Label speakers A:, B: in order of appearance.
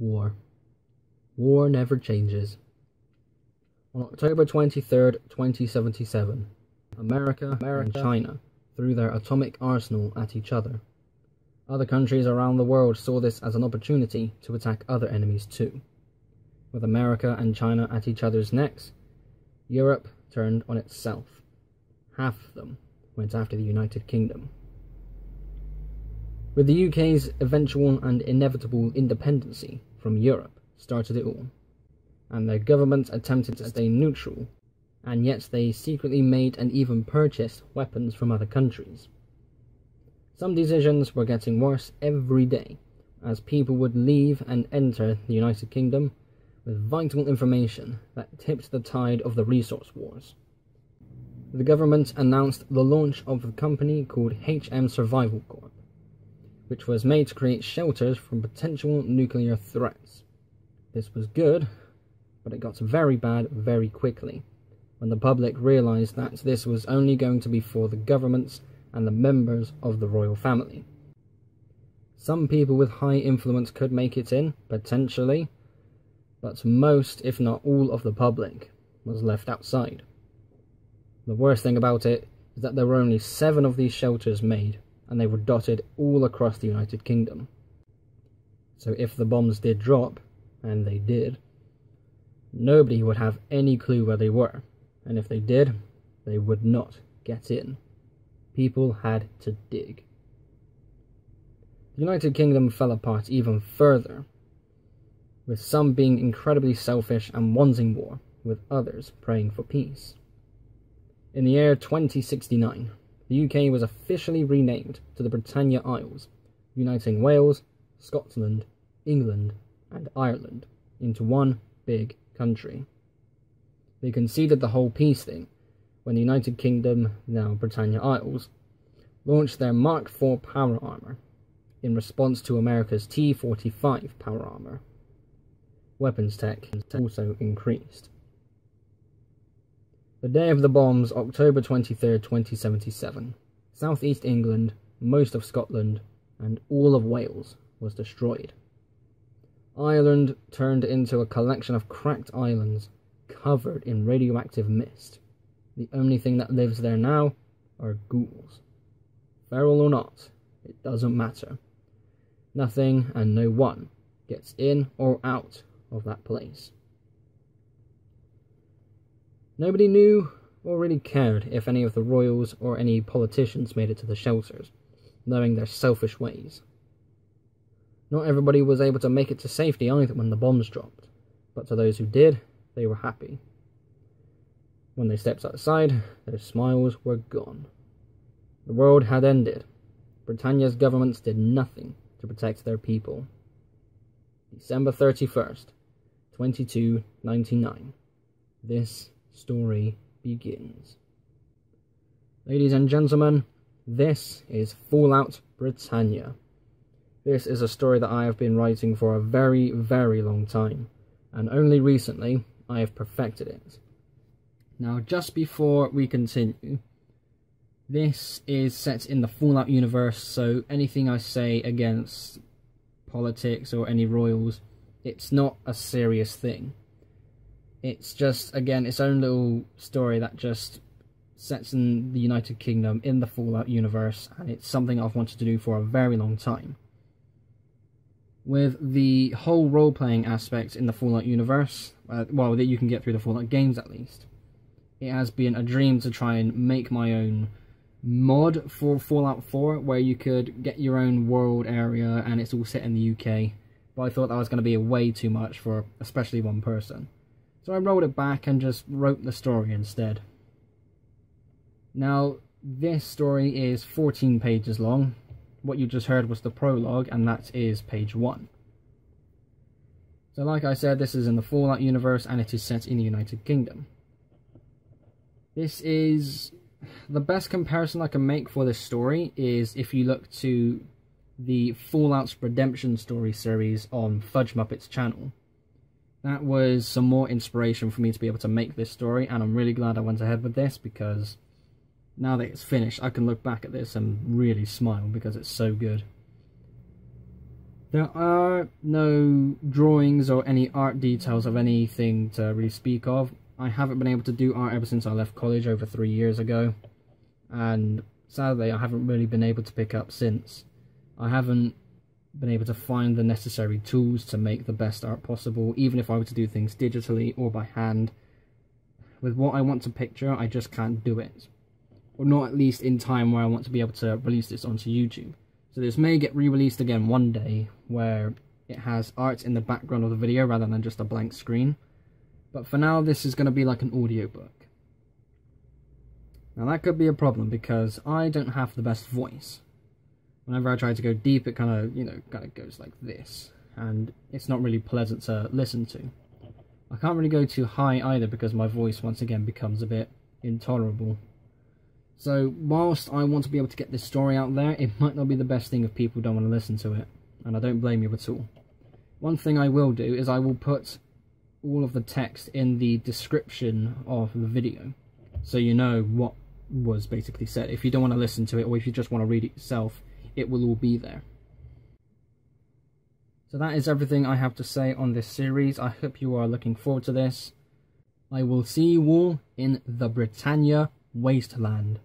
A: War. War never changes. On October 23rd, 2077, America, America and China threw their atomic arsenal at each other. Other countries around the world saw this as an opportunity to attack other enemies too. With America and China at each other's necks, Europe turned on itself. Half of them went after the United Kingdom. With the UK's eventual and inevitable independency from Europe started it all, and their government attempted to stay neutral, and yet they secretly made and even purchased weapons from other countries. Some decisions were getting worse every day, as people would leave and enter the United Kingdom with vital information that tipped the tide of the resource wars. The government announced the launch of a company called HM Survival Corp, which was made to create shelters from potential nuclear threats. This was good, but it got very bad very quickly, when the public realised that this was only going to be for the governments and the members of the royal family. Some people with high influence could make it in, potentially, but most, if not all, of the public was left outside. The worst thing about it is that there were only seven of these shelters made, and they were dotted all across the United Kingdom. So if the bombs did drop, and they did, nobody would have any clue where they were, and if they did, they would not get in. People had to dig. The United Kingdom fell apart even further, with some being incredibly selfish and wanting war, with others praying for peace. In the year 2069, the UK was officially renamed to the Britannia Isles, uniting Wales, Scotland, England, and Ireland into one big country. They conceded the whole peace thing when the United Kingdom, now Britannia Isles, launched their Mark IV power armor in response to America's T 45 power armor. Weapons tech also increased. The day of the bombs, October 23, 2077. Southeast England, most of Scotland, and all of Wales was destroyed. Ireland turned into a collection of cracked islands covered in radioactive mist. The only thing that lives there now are ghouls. Feral or not, it doesn't matter. Nothing and no one gets in or out of that place. Nobody knew or really cared if any of the royals or any politicians made it to the shelters, knowing their selfish ways. Not everybody was able to make it to safety either when the bombs dropped, but to those who did, they were happy. When they stepped outside, their smiles were gone. The world had ended. Britannia's governments did nothing to protect their people. December 31st, 2299. This story begins. Ladies and gentlemen, this is Fallout Britannia. This is a story that I have been writing for a very, very long time, and only recently I have perfected it. Now, just before we continue, this is set in the Fallout universe, so anything I say against politics or any royals, it's not a serious thing. It's just, again, its own little story that just sets in the United Kingdom in the Fallout universe, and it's something I've wanted to do for a very long time. With the whole role-playing aspect in the Fallout universe, uh, well, that you can get through the Fallout games at least, it has been a dream to try and make my own mod for Fallout 4, where you could get your own world area, and it's all set in the UK, but I thought that was going to be way too much for especially one person. So I rolled it back and just wrote the story instead. Now, this story is 14 pages long. What you just heard was the prologue, and that is page 1. So like I said, this is in the Fallout universe, and it is set in the United Kingdom. This is... The best comparison I can make for this story is if you look to the Fallout's Redemption story series on FudgeMuppet's channel that was some more inspiration for me to be able to make this story, and I'm really glad I went ahead with this, because now that it's finished, I can look back at this and really smile, because it's so good. There are no drawings or any art details of anything to really speak of. I haven't been able to do art ever since I left college over three years ago, and sadly I haven't really been able to pick up since. I haven't been able to find the necessary tools to make the best art possible, even if I were to do things digitally or by hand. With what I want to picture, I just can't do it. Or not at least in time where I want to be able to release this onto YouTube. So this may get re-released again one day, where it has art in the background of the video rather than just a blank screen. But for now, this is going to be like an audiobook. Now that could be a problem because I don't have the best voice. Whenever I try to go deep, it kind of, you know, kind of goes like this. And it's not really pleasant to listen to. I can't really go too high either because my voice once again becomes a bit intolerable. So whilst I want to be able to get this story out there, it might not be the best thing if people don't want to listen to it. And I don't blame you at all. One thing I will do is I will put all of the text in the description of the video. So you know what was basically said. If you don't want to listen to it or if you just want to read it yourself, it will all be there. So that is everything I have to say on this series. I hope you are looking forward to this. I will see you all in the Britannia Wasteland.